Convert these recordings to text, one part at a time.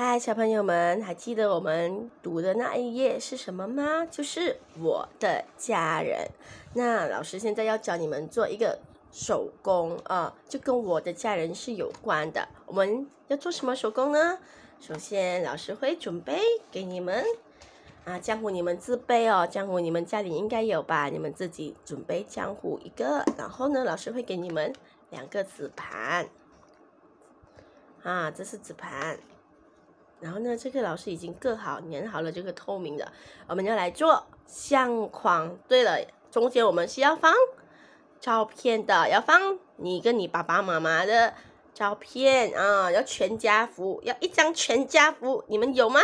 嗨，小朋友们，还记得我们读的那一页是什么吗？就是我的家人。那老师现在要教你们做一个手工啊，就跟我的家人是有关的。我们要做什么手工呢？首先，老师会准备给你们啊，江湖你们自备哦，江湖你们家里应该有吧？你们自己准备江湖一个，然后呢，老师会给你们两个纸盘啊，这是纸盘。然后呢，这个老师已经刻好、粘好了这个透明的，我们要来做相框。对了，中间我们是要放照片的，要放你跟你爸爸妈妈的照片啊，要全家福，要一张全家福，你们有吗？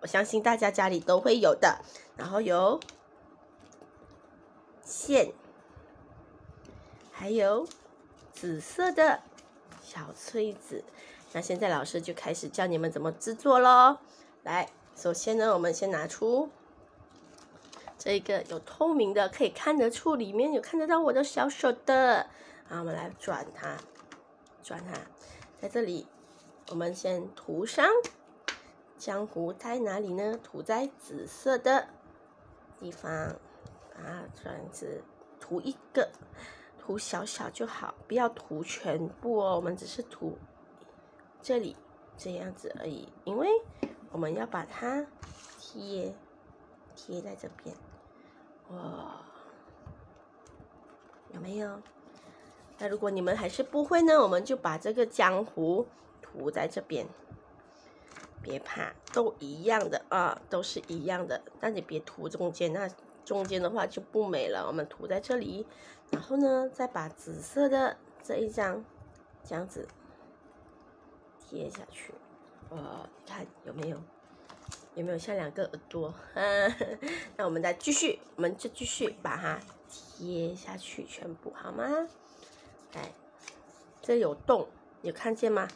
我相信大家家里都会有的。然后有线，还有紫色的小锤子。那现在老师就开始教你们怎么制作喽。来，首先呢，我们先拿出这个有透明的，可以看得出里面有看得到我的小手的。啊，我们来转它，转它，在这里，我们先涂上浆糊在哪里呢？涂在紫色的地方，啊，这样子涂一个，涂小小就好，不要涂全部哦。我们只是涂。这里这样子而已，因为我们要把它贴贴在这边，哇，有没有？那如果你们还是不会呢，我们就把这个浆糊涂在这边，别怕，都一样的啊，都是一样的。但你别涂中间，那中间的话就不美了。我们涂在这里，然后呢，再把紫色的这一张这样子。贴下去，哦，你看有没有？有没有像两个耳朵？那我们再继续，我们就继续把它贴下去，全部好吗？来，这有洞，有看见吗？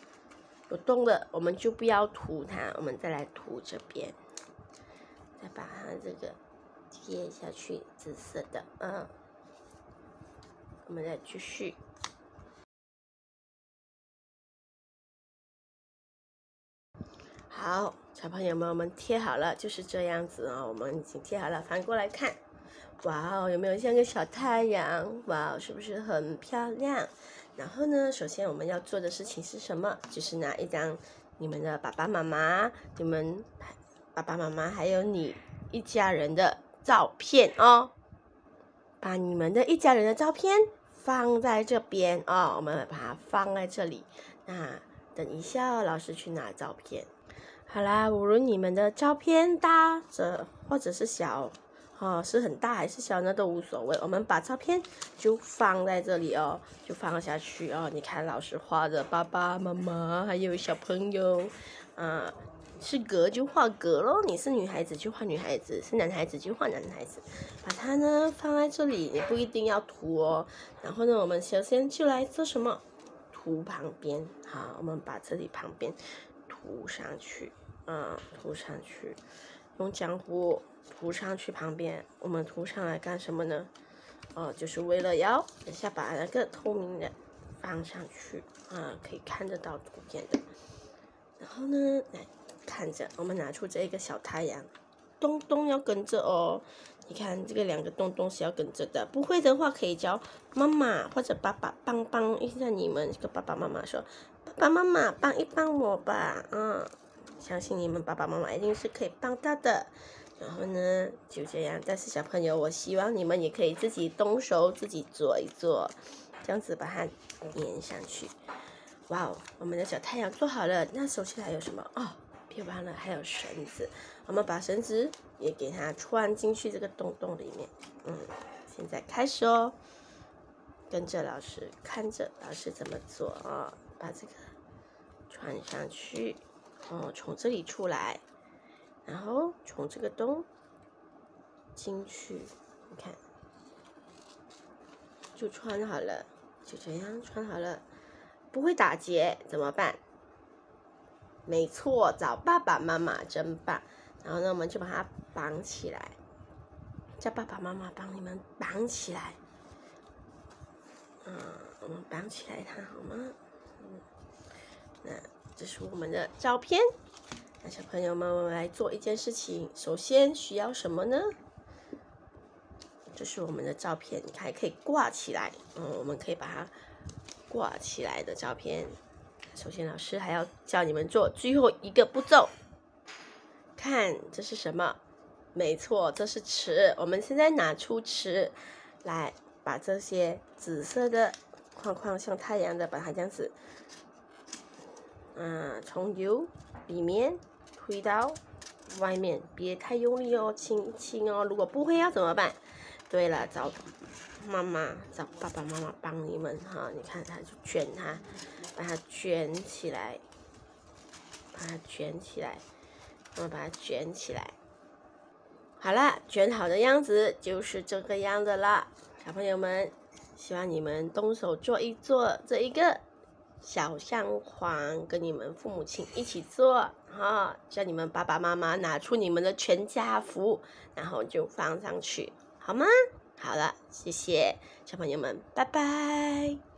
有洞的，我们就不要涂它，我们再来涂这边，再把它这个贴下去，紫色的，嗯，我们再继续。好，小朋友们，我们贴好了，就是这样子哦。我们已经贴好了，翻过来看，哇哦，有没有像个小太阳？哇哦，是不是很漂亮？然后呢，首先我们要做的事情是什么？就是拿一张你们的爸爸妈妈、你们爸爸妈妈还有你一家人的照片哦，把你们的一家人的照片放在这边哦。我们把它放在这里。那等一下，老师去拿照片。好啦，无论你们的照片大者或者是小，哦，是很大还是小呢，都无所谓。我们把照片就放在这里哦，就放下去哦。你看，老师画的爸爸妈妈还有小朋友，啊，是格就画格咯。你是女孩子就画女孩子，是男孩子就画男孩子。把它呢放在这里，也不一定要涂哦。然后呢，我们首先就来做什么？涂旁边。好，我们把这里旁边涂上去。嗯，涂上去，用浆糊涂上去旁边。我们涂上来干什么呢？哦，就是为了要等下把那个透明的放上去，啊，可以看得到图片的。然后呢，来看着，我们拿出这个小太阳，洞洞要跟着哦。你看这个两个洞洞是要跟着的，不会的话可以叫妈妈或者爸爸帮帮一下你们。跟爸爸妈妈说，爸爸妈妈帮一帮我吧，嗯。相信你们爸爸妈妈一定是可以帮到的，然后呢，就这样。但是小朋友，我希望你们也可以自己动手，自己做一做，这样子把它粘上去。哇哦，我们的小太阳做好了，那手起来有什么？哦，别忘了还有绳子，我们把绳子也给它穿进去这个洞洞里面。嗯，现在开始哦，跟着老师，看着老师怎么做啊，把这个穿上去。哦，从这里出来，然后从这个洞进去，你看，就穿好了，就这样穿好了，不会打结怎么办？没错，找爸爸妈妈真棒。然后呢，我们就把它绑起来，叫爸爸妈妈帮你们绑起来。嗯，我们绑起来它好吗？嗯，那。这是我们的照片，那小朋友们，我们来做一件事情。首先需要什么呢？这是我们的照片，你看可以挂起来。嗯，我们可以把它挂起来的照片。首先，老师还要教你们做最后一个步骤。看，这是什么？没错，这是尺。我们现在拿出尺来，把这些紫色的框框，像太阳的，把它这样子，嗯，从油里面推到外面，别太用力哦，轻轻哦。如果不会要怎么办？对了，找妈妈，找爸爸妈妈帮你们哈。你看，它就卷它，把它卷起来，把它卷起来，然后把它卷起来。好了，卷好的样子就是这个样子了。小朋友们，希望你们动手做一做这一个小相框，跟你们父母亲一起做哈。叫你们爸爸妈妈拿出你们的全家福，然后就放上去。好吗？好了，谢谢小朋友们，拜拜。